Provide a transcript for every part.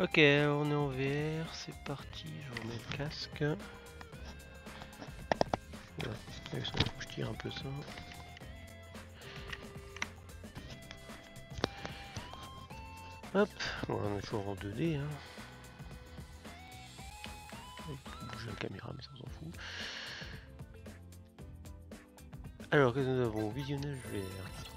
Ok, on est en VR, c'est parti, je remets le casque. Je tire un peu ça. Hop, on est toujours en 2D. Hein. bouger la caméra, mais ça s'en fout. Alors, que nous avons? Visionnage VR.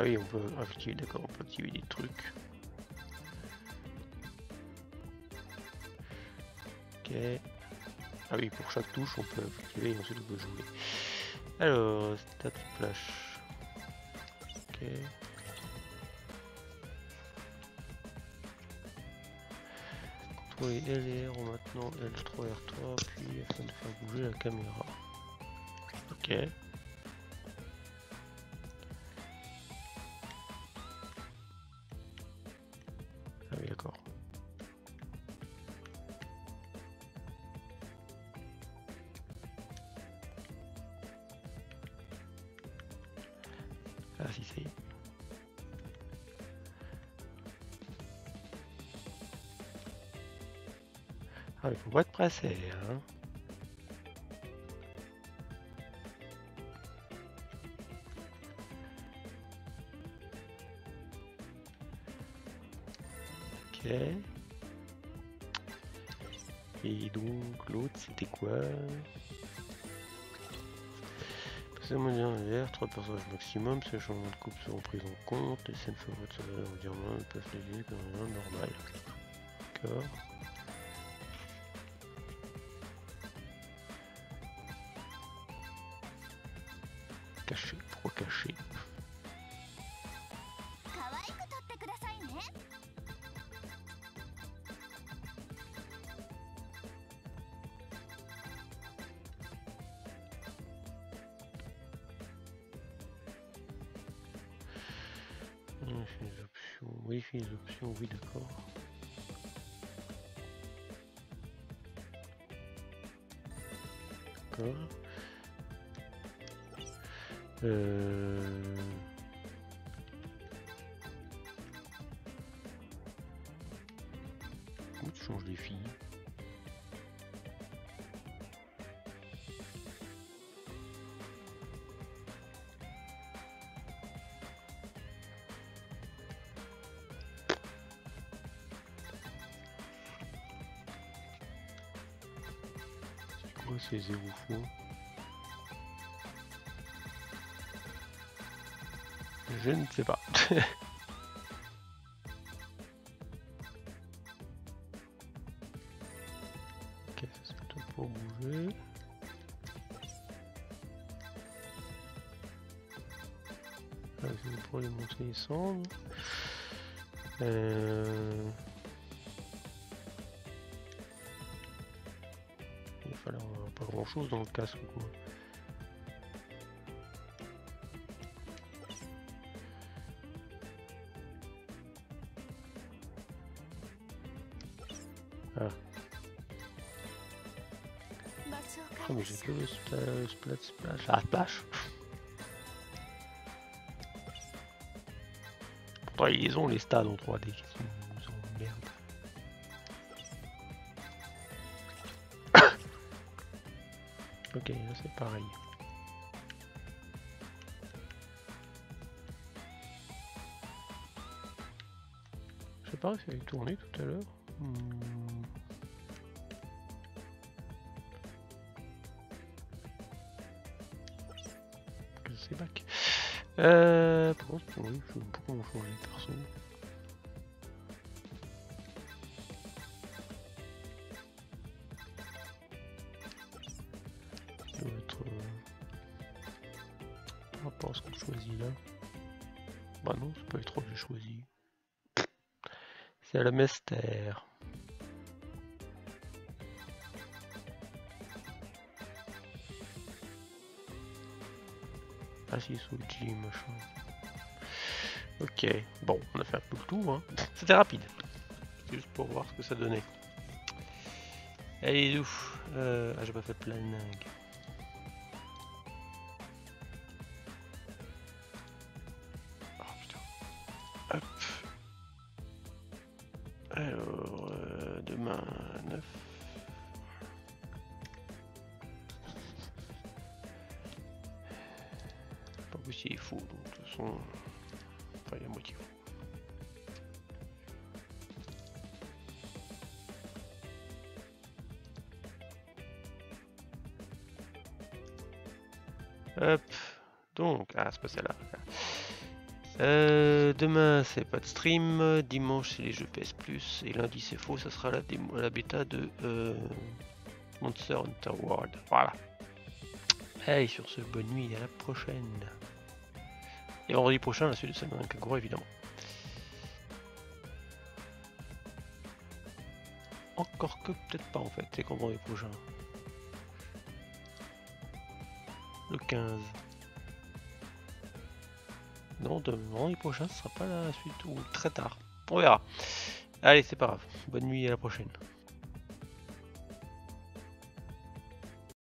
Ah oui, on peut activer, d'accord, on peut activer des trucs. Ok. Ah oui, pour chaque touche, on peut activer et ensuite on peut jouer. Alors, stat flash. Ok. Contrôler L et R maintenant L3, R3, puis afin de faire bouger la caméra. Ok. Ah, il faut être pressé, hein. Ok. Et donc, l'autre, c'était quoi? C'est moyen VR, 3 personnages maximum, ces changements de coupe seront pris en compte, les scènes favorites sur l'environnement peuvent les comme un normal. D'accord. Oui, les options, oui, d'accord. D'accord. Euh... c'est zéro fois Je ne sais pas. pour bouger. Ah, c'est pour Euh... pas grand chose dans le casque quoi. Ah. Oh mais j'ai que le splat, splash. Ah splash Pourtant ils ont les stades en 3D Ok, c'est pareil. Je sais pas si elle tourné tout à l'heure. Hmm. C'est back. Euh, pourquoi, on change les persos qu'on choisit là. Bah non, c'est pas les trois que j'ai choisi. C'est le mystère. Ah si, Switchy, machin. Ok, bon, on a fait un peu le tour. Hein. C'était rapide. Juste pour voir ce que ça donnait. Allez, ouf. Euh, ah, j'ai pas fait plein Oh Hop. Alors, euh, demain, 9. Pas possible, il faut. Donc, de toute façon. Enfin, il y a moitié fou. Hop. Donc, ah, c'est pas celle-là. Euh, demain, c'est pas de stream. Dimanche, c'est les jeux PS Plus. Et lundi, c'est faux. Ça sera la, bêta de euh, Monster Hunter World. Voilà. Hey, sur ce, bonne nuit et à la prochaine. Et vendredi prochain, la suite de Simon Kagura, évidemment. Encore que peut-être pas en fait, c'est quand vendredi prochain. Le 15. De vendredi prochain, ce sera pas la suite ou très tard. On verra. Allez, c'est pas grave. Bonne nuit à la prochaine.